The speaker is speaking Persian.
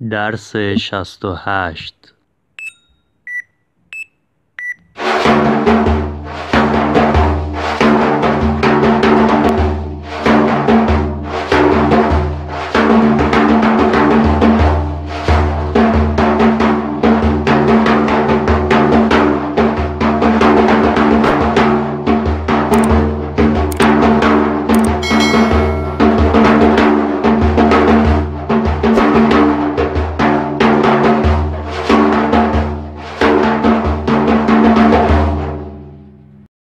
درس شست و هشت.